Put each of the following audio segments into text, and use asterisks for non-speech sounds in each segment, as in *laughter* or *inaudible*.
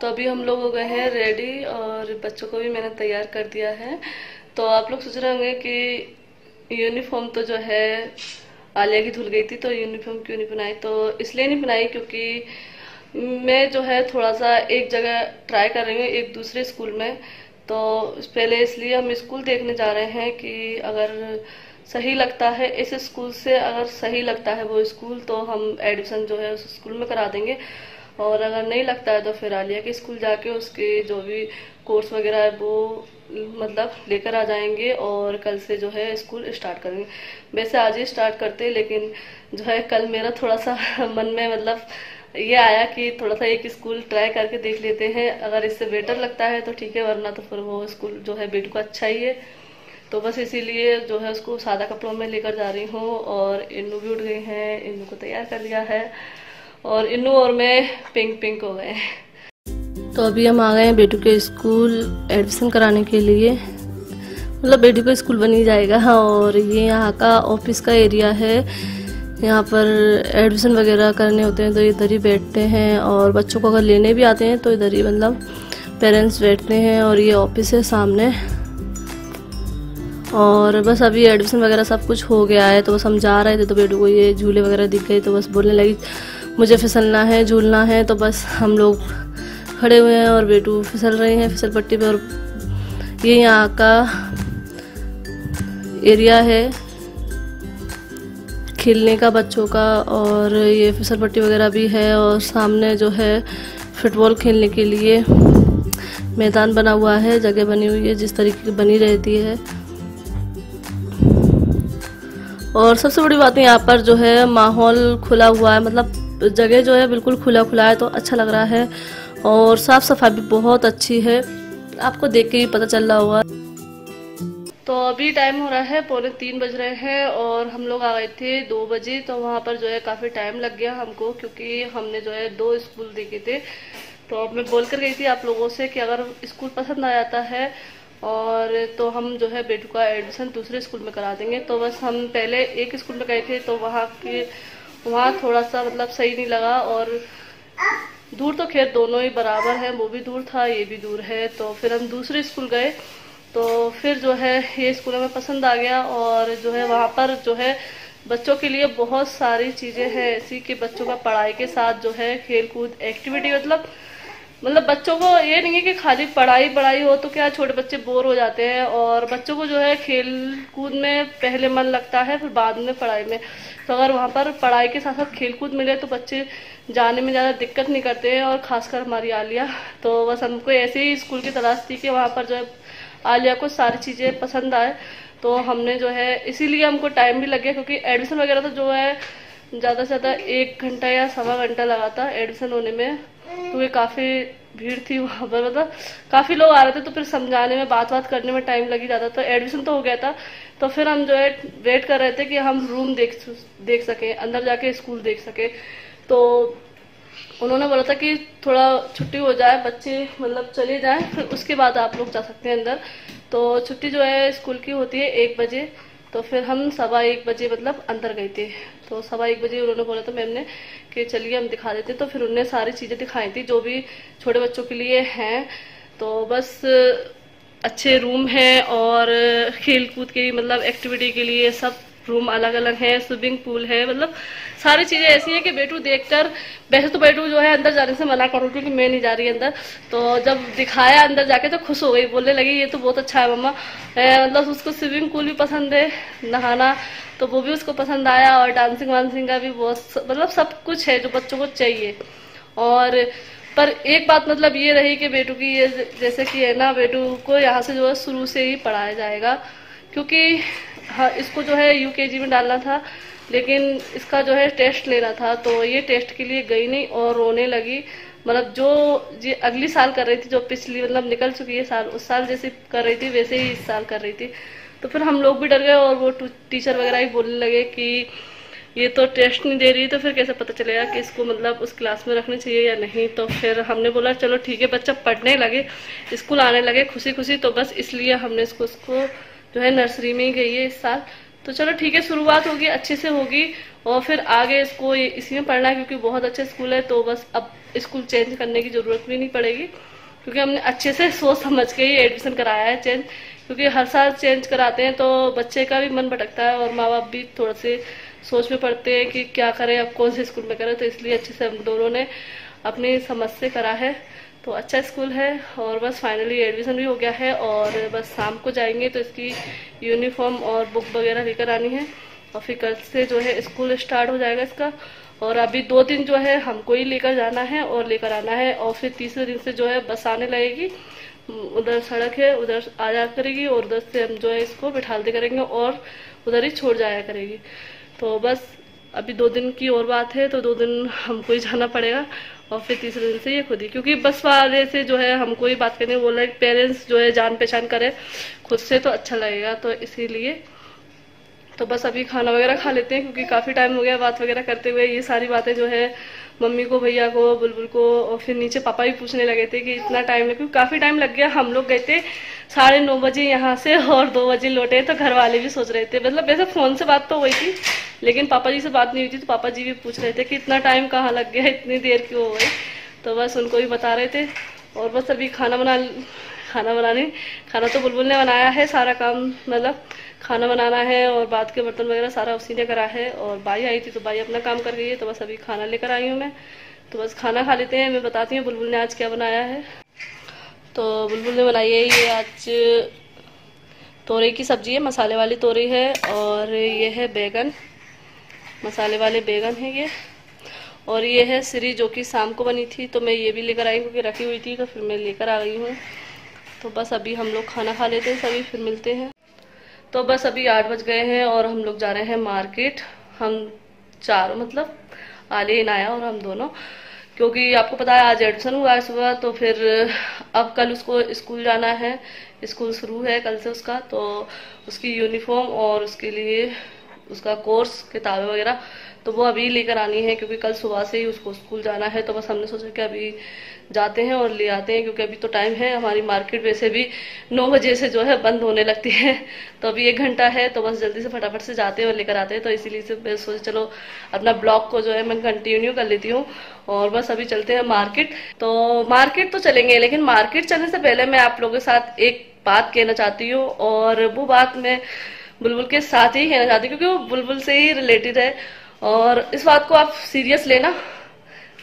तो अभी हम लोग हो गए हैं रेडी और बच्चों को भी मैंने तैयार कर दिया है। तो आप लोग सोच रहे होंगे कि यूनिफॉर्म तो जो है आलिया की धुल गई थी तो यूनिफॉर्म क्यों नहीं बनाई? तो इसलिए नहीं बनाई क्योंकि मैं जो है थोड़ा सा एक जगह ट्राई कर रही हूँ, एक दूसरे स्कूल में। तो पहले इसलिए हम स्कूल देखने जा रहे हैं कि अगर सही लगता है, इस स्कूल से अगर सही लगता है वो स्कूल तो हम एडमिशन जो है उस स्कूल में करा देंगे। और अगर नहीं लगता है तो फिर आलिया के स्कूल जाके उसके जो भी कोर्स वगैरह है, वो मतलब लेकर आ जाएँगे और कल से जो है स्कूल स्टार्ट करेंगे। वैसे आज ही स्टार्ट करते लेकिन जो है कल मेरा थोड़ा सा *laughs* मन में मतलब ये आया कि थोड़ा सा एक स्कूल ट्राई करके देख लेते हैं। अगर इससे बेटर लगता है तो ठीक है, वरना तो फिर वो स्कूल जो है बेटू का अच्छा ही है। तो बस इसीलिए जो है उसको सादा कपड़ों में लेकर जा रही हूँ और इन्नू भी उठ गई हैं, इन्नू को तैयार कर लिया है। और इन्नू और मैं पिंक पिंक हो गए। तो अभी हम आ गए हैं बेटू के स्कूल एडमिशन कराने के लिए। मतलब बेटू का स्कूल बन ही जाएगा और ये यहाँ का ऑफ़िस का एरिया है। यहाँ पर एडमिशन वगैरह करने होते हैं तो इधर ही बैठते हैं, और बच्चों को अगर लेने भी आते हैं तो इधर ही मतलब पेरेंट्स बैठते हैं, और ये ऑफ़िस है सामने। और बस अभी एडमिशन वगैरह सब कुछ हो गया है तो बस हम जा रहे थे तो बेटू को ये झूले वगैरह दिख गए तो बस बोलने लगी मुझे फिसलना है, झूलना है तो बस हम लोग खड़े हुए हैं और बेटू फिसल रहे हैं फिसल पट्टी पे और ये यहाँ का एरिया है खेलने का बच्चों का और ये फिसल पट्टी वगैरह भी है और सामने जो है फुटबॉल खेलने के लिए मैदान बना हुआ है, जगह बनी हुई है, जिस तरीके की बनी रहती है। और सबसे बड़ी बात यहाँ पर जो है माहौल खुला हुआ है मतलब जगह जो है बिल्कुल खुला खुला है तो अच्छा लग रहा है और साफ़ सफ़ाई भी बहुत अच्छी है। आपको देख के ही पता चल रहा होगा। तो अभी टाइम हो रहा है, पौने तीन बज रहे हैं और हम लोग आ गए थे दो बजे तो वहाँ पर जो है काफ़ी टाइम लग गया हमको क्योंकि हमने जो है दो स्कूल देखे थे। तो मैं बोल कर गई थी आप लोगों से कि अगर स्कूल पसंद आ जाता है और तो हम जो है बेटू का एडमिशन दूसरे स्कूल में करा देंगे। तो बस हम पहले एक स्कूल में गए थे तो वहाँ के वहाँ थोड़ा सा मतलब सही नहीं लगा और दूर तो खैर दोनों ही बराबर है, वो भी दूर था, ये भी दूर है तो फिर हम दूसरे स्कूल गए। तो फिर जो है, ये स्कूल हमें पसंद आ गया और जो है वहाँ पर जो है बच्चों के लिए बहुत सारी चीज़ें हैं, ऐसी कि बच्चों का पढ़ाई के साथ जो है खेल कूद एक्टिविटी मतलब मतलब बच्चों को ये नहीं है कि खाली पढ़ाई पढ़ाई हो तो क्या छोटे बच्चे बोर हो जाते हैं और बच्चों को जो है खेल कूद में पहले मन लगता है, फिर बाद में पढ़ाई में। तो अगर वहाँ पर पढ़ाई के साथ साथ खेल कूद मिले तो बच्चे जाने में ज़्यादा दिक्कत नहीं करते हैं और खासकर हमारी आलिया। तो बस हमको ऐसे ही स्कूल की तलाश थी कि वहाँ पर जो है आलिया को सारी चीज़ें पसंद आए। तो हमने जो है इसीलिए हमको टाइम भी लग गया क्योंकि एडमिशन वगैरह तो जो है ज़्यादा से ज़्यादा एक घंटा या सवा घंटा लगा था एडमिशन होने में क्योंकि काफ़ी भीड़ थी वहाँ पर। मतलब काफ़ी लोग आ रहे थे तो फिर समझाने में बात बात करने में टाइम लगी जाता तो एडमिशन तो हो गया था। तो फिर हम जो है वेट कर रहे थे कि हम रूम देख देख सकें, अंदर जाके स्कूल देख सकें। तो उन्होंने बोला था कि थोड़ा छुट्टी हो जाए, बच्चे मतलब चले जाएँ, फिर उसके बाद आप लोग जा सकते हैं अंदर। तो छुट्टी जो है स्कूल की होती है एक बजे। तो फिर हम सवा एक बजे मतलब अंदर गए थे। तो सवा एक बजे उन्होंने बोला था मैम ने कि चलिए हम दिखा देते। तो फिर उन्होंने सारी चीज़ें दिखाई थी, जो भी छोटे बच्चों के लिए हैं। तो बस अच्छे रूम हैं और खेल कूद के मतलब एक्टिविटी के लिए सब रूम अलग अलग है स्विमिंग पूल है मतलब सारी चीज़ें ऐसी है कि बेटू देखकर, वैसे तो बेटू जो है अंदर जाने से मना करूँ क्योंकि मैं नहीं जा रही अंदर तो जब दिखाया अंदर जाके तो खुश हो गई, बोलने लगी, ये तो बहुत अच्छा है मम्मा मतलब उसको स्विमिंग पूल भी पसंद है, नहाना तो वो भी उसको पसंद आया और डांसिंग वांसिंग का भी बहुत मतलब सब कुछ है जो बच्चों को चाहिए। और, पर एक बात मतलब ये रही कि बेटू की ये, जैसे कि है ना, बेटू को यहाँ से जो है शुरू से ही पढ़ाया जाएगा, क्योंकि हाँ इसको जो है यूकेजी में डालना था, लेकिन इसका जो है टेस्ट लेना था तो ये टेस्ट के लिए गई नहीं और रोने लगी। मतलब जो ये अगली साल कर रही थी, जो पिछली मतलब निकल चुकी है साल, उस साल जैसे कर रही थी, वैसे ही इस साल कर रही थी। तो फिर हम लोग भी डर गए और वो टीचर वगैरह ही बोलने लगे कि ये तो टेस्ट नहीं दे रही तो फिर कैसे पता चलेगा कि इसको मतलब उस क्लास में रखना चाहिए या नहीं? तो फिर हमने बोला, चलो ठीक है, बच्चा पढ़ने लगे, स्कूल आने लगे खुशी खुशी तो बस इसलिए हमने इसको उसको जो है नर्सरी में ही गई है इस साल। तो चलो ठीक है, शुरुआत होगी, अच्छे से होगी, और फिर आगे इसको इसी में पढ़ना है क्योंकि बहुत अच्छा स्कूल है तो बस अब स्कूल चेंज करने की ज़रूरत भी नहीं पड़ेगी। क्योंकि हमने अच्छे से सोच समझ के ही एडमिशन कराया है चेंज। क्योंकि हर साल चेंज कराते हैं तो बच्चे का भी मन भटकता है और माँ बाप भी थोड़ा से सोच में पड़ते हैं कि क्या करें, अब कौन से स्कूल में करें तो इसलिए अच्छे से हम दोनों ने अपनी समझ से करा है। तो अच्छा स्कूल है और बस फाइनली एडमिशन भी हो गया है और बस शाम को जाएँगे तो इसकी यूनिफॉर्म और बुक वगैरह लेकर आनी है। और फिर कल से जो है स्कूल स्टार्ट हो जाएगा इसका। और अभी दो दिन जो है हमको ही लेकर जाना है और लेकर आना है और फिर तीसरे दिन से जो है बस आने लगेगी। उधर सड़क है, उधर आ जा करेगी और उधर से हम जो है इसको बिठालते करेंगे और उधर ही छोड़ जाया करेगी। तो बस अभी दो दिन की और बात है तो दो दिन हमको ही जाना पड़ेगा। और फिर तीसरे दिन से ये खुद ही, क्योंकि बस वाले से जो है हमको ही बात करने बोला पेरेंट्स जो है जान पहचान करे, खुद से तो अच्छा लगेगा तो इसीलिए। तो बस अभी खाना वगैरह खा लेते हैं, क्योंकि काफ़ी टाइम हो गया बात वगैरह करते हुए, ये सारी बातें जो है मम्मी को, भैया को, बुलबुल को, और फिर नीचे पापा भी पूछने लगे थे कि इतना टाइम लगे काफ़ी टाइम लग गया, हम लोग गए थे साढ़े नौ बजे यहाँ से और दो बजे लौटे तो घर वाले भी सोच रहे थे मतलब वैसे फ़ोन से बात तो हुई थी। लेकिन पापा जी से बात नहीं हुई थी तो पापा जी भी पूछ रहे थे कि इतना टाइम कहाँ लग गया, इतनी देर क्यों हो गई? तो बस उनको भी बता रहे थे और बस अभी खाना बना, खाना बनाने, खाना तो बुलबुल ने बनाया है सारा काम मतलब खाना बनाना है और बात के बर्तन वगैरह सारा उसी ने करा है और बाई आई थी तो बाई अपना काम कर गई है तो बस अभी खाना लेकर आई हूँ मैं। तो बस खाना खा लेते हैं, मैं बताती हूँ बुलबुल ने आज क्या बनाया है। तो बुलबुल ने बनाई है ये आज तोरे की सब्ज़ी है, मसाले वाली तोरी है और ये है बैगन। मसाले वाले बैगन है ये। और ये है सिरी जो कि शाम को बनी थी तो मैं ये भी लेकर आई क्योंकि रखी हुई थी तो फिर मैं लेकर आ गई हूँ। तो बस अभी हम लोग खाना खा लेते हैं सभी, फिर मिलते हैं। तो बस अभी आठ बज गए हैं और हम लोग जा रहे हैं मार्केट। हम चारों मतलब आले, नाया और हम दोनों। क्योंकि आपको पता है, आज एडमिशन हुआ है सुबह तो फिर अब कल उसको स्कूल जाना है। स्कूल शुरू है कल से उसका तो उसकी यूनिफॉर्म और उसके लिए उसका कोर्स, किताबें वगैरह तो वो अभी लेकर आनी है, क्योंकि कल सुबह से ही उसको स्कूल जाना है तो बस हमने सोचा कि अभी जाते हैं और ले आते हैं, क्योंकि अभी तो टाइम है, हमारी मार्केट वैसे भी नौ बजे से जो है बंद होने लगती है तो अभी एक घंटा है तो बस जल्दी से फटाफट से जाते हैं और लेकर आते हैं तो इसीलिए से मैं सोचे चलो अपना ब्लॉग को जो है मैं कंटिन्यू कर लेती हूँ, और बस अभी चलते हैं मार्केट तो मार्केट तो चलेंगे, लेकिन मार्केट चलने से पहले मैं आप लोगों के साथ एक बात कहना चाहती हूँ, और वो बात मैं बुलबुल के साथ ही कहना चाहती हूँ, क्योंकि वो बुलबुल से ही रिलेटेड है। और इस बात को आप सीरियस लेना।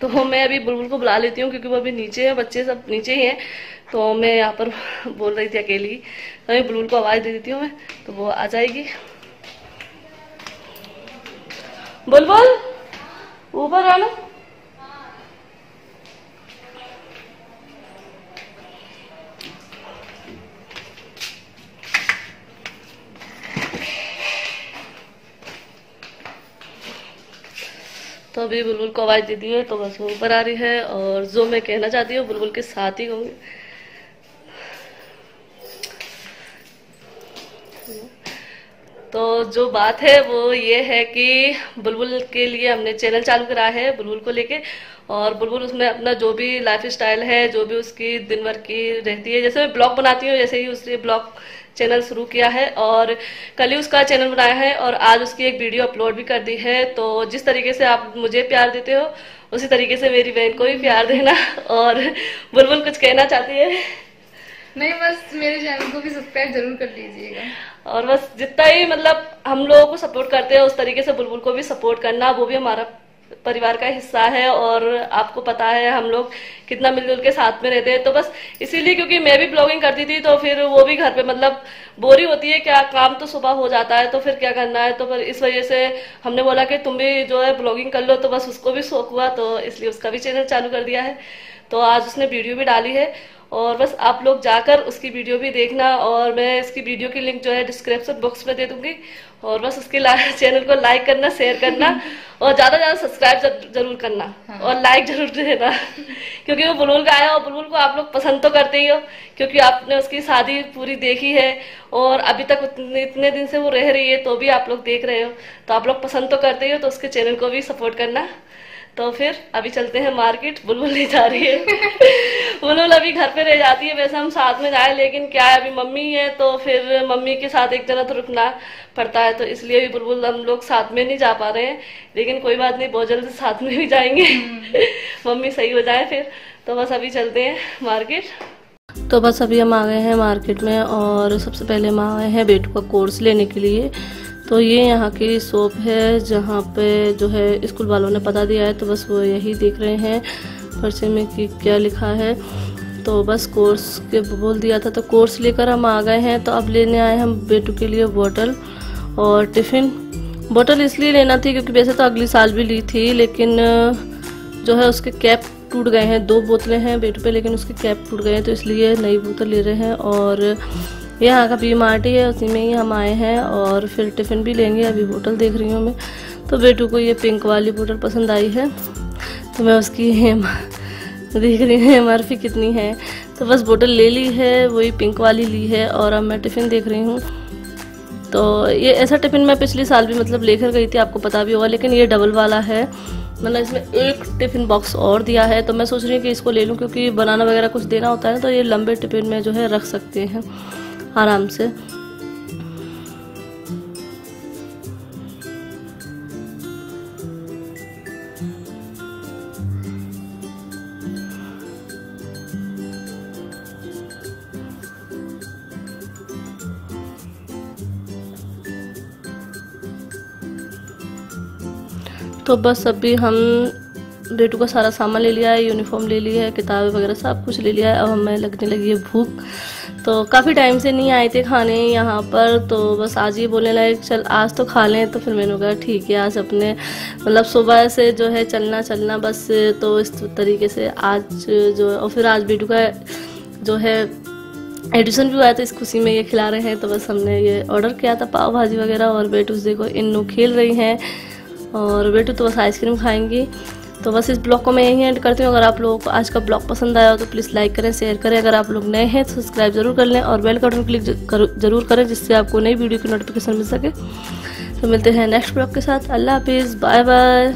तो मैं अभी बुलबुल को बुला लेती हूँ, क्योंकि वो अभी नीचे है, बच्चे सब नीचे ही हैं। तो मैं यहाँ पर *laughs* बोल रही थी अकेली। तो मैं बुलबुल को आवाज़ दे देती हूँ मैं तो वो आ जाएगी। बुलबुल, ऊपर आना तो अभी बुलबुल को आवाज़ दे दी है तो बस वो ऊपर आ रही है और जो मैं कहना चाहती हूँ, बुलबुल के साथ ही कहूँगी तो जो बात है वो ये है कि बुलबुल के लिए हमने चैनल चालू करा है, बुलबुल को लेके। और बुलबुल उसमें अपना जो भी लाइफ स्टाइल है, जो भी उसकी दिन भर की रहती है, जैसे मैं ब्लॉग बनाती हूँ जैसे ही उसने ब्लॉग चैनल शुरू किया है और कल ही उसका चैनल बनाया है और आज उसकी एक वीडियो अपलोड भी कर दी है। तो जिस तरीके से आप मुझे प्यार देते हो उसी तरीके से मेरी बहन को भी प्यार देना और बुलबुल कुछ कहना चाहती है? नहीं बस मेरे चैनल को भी सब्सक्राइब ज़रूर कर लीजिएगा। और बस जितना ही मतलब हम लोगों को सपोर्ट करते हैं उस तरीके से बुलबुल को भी सपोर्ट करना वो भी हमारा परिवार का हिस्सा है और आपको पता है हम लोग कितना मिलजुल के साथ में रहते हैं। तो बस इसीलिए क्योंकि मैं भी ब्लॉगिंग करती थी तो फिर वो भी घर पे मतलब बोरी होती है, क्या काम तो सुबह हो जाता है तो फिर क्या करना है? तो फिर इस वजह से हमने बोला कि तुम भी जो है ब्लॉगिंग कर लो तो बस उसको भी शौक हुआ तो इसलिए उसका भी चैनल चालू कर दिया है। तो आज उसने वीडियो भी डाली है और बस आप लोग जाकर उसकी वीडियो भी देखना और मैं इसकी वीडियो की लिंक जो है डिस्क्रिप्शन बॉक्स में दे दूँगी। और बस उसके चैनल *laughs* को लाइक करना शेयर करना *laughs* और ज़्यादा ज़्यादा सब्सक्राइब ज़रूर करना हाँ। और लाइक ज़रूर देना *laughs* क्योंकि वो बुलबुल का आया और बुलबुल को आप लोग पसंद तो करते ही हो क्योंकि आपने उसकी शादी पूरी देखी है और अभी तक उतने इतने दिन से वो रह रही है तो भी आप लोग देख रहे हो तो आप लोग पसंद तो करते ही हो तो उसके चैनल को भी सपोर्ट करना तो फिर अभी चलते हैं मार्केट बुलबुल नहीं जा रही है। *laughs* बुलबुल अभी घर पे रह जाती है वैसे हम साथ में जाए लेकिन क्या है अभी मम्मी है तो फिर मम्मी के साथ एक जगह तो रुकना पड़ता है तो इसलिए भी बुलबुल हम लोग साथ में नहीं जा पा रहे हैं। लेकिन कोई बात नहीं बहुत जल्द साथ में भी जाएँगे। *laughs* मम्मी सही हो जाए फिर। तो बस अभी चलते हैं मार्केट। तो बस अभी हम आ गए हैं मार्केट में और सबसे पहले हम आ गए हैं बेटू का कोर्स लेने के लिए। तो ये यहाँ की शॉप है जहाँ पे जो है स्कूल वालों ने पता दिया है तो बस वो यही देख रहे हैं, पर्चे में कि क्या लिखा है। तो बस कोर्स के बोल दिया था तो कोर्स लेकर हम आ गए हैं। तो अब लेने आए हम बेटू के लिए बोतल और टिफ़िन। बोतल इसलिए लेना थी क्योंकि वैसे तो अगले साल भी ली थी, लेकिन जो है उसके कैप टूट गए हैं। दो बोतलें हैं बेटू पे, लेकिन उसके कैप टूट गए हैं तो इसलिए नई बोतल ले रहे हैं। और यहाँ का बी मार्टी है उसी में ही हम आए हैं और फिर टिफ़िन भी लेंगे, अभी होटल देख रही हूँ मैं। तो बेटू को ये पिंक वाली बोतल पसंद आई है तो मैं उसकी हेम देख रही हूँ एम कितनी है। तो बस बोतल ले ली है, वही पिंक वाली ली है और अब मैं टिफ़िन देख रही हूँ। तो ये ऐसा टिफ़िन मैं पिछले साल भी मतलब लेकर गई थी, आपको पता भी होगा, लेकिन ये डबल वाला है। मतलब इसमें एक टिफ़िन बॉक्स और दिया है तो मैं सोच रही हूँ कि इसको ले लूँ, क्योंकि बनाना वगैरह कुछ देना होता है तो ये लंबे टिफ़िन में जो है रख सकते हैं। आराम से। तो बस अभी हम बेटू का सारा सामान ले लिया है यूनिफॉर्म ले लिया है, किताबें वगैरह सब कुछ ले लिया है। अब हमें लगने लगी है भूख। तो काफ़ी टाइम से नहीं आए थे खाने यहाँ पर तो बस आज ही बोलने लगे, चल, आज तो खा लें। तो फिर मैंने कहा, ठीक है, आज अपने मतलब सुबह से जो है चलना चलना, बस तो इस तरीके से आज जो और फिर आज बेटू का जो है एडिशन भी हुआ था, इस खुशी में ये खिला रहे हैं। तो बस हमने ये ऑर्डर किया था, पाव भाजी वगैरह, और बेटू देखो इन्नू खेल रही हैं, और बेटू तो बस आइसक्रीम खाएँगी। तो बस इस ब्लॉग को मैं यहीं एंड करती हूँ। अगर आप लोगों को आज का ब्लॉग पसंद आया हो तो प्लीज़ लाइक करें शेयर करें। अगर आप लोग नए हैं तो सब्सक्राइब ज़रूर कर लें और बेल बटन क्लिक ज़रूर करें जिससे आपको नई वीडियो की नोटिफिकेशन मिल सके। तो मिलते हैं नेक्स्ट ब्लॉग के साथ। अल्लाह हाफिज़। Bye bye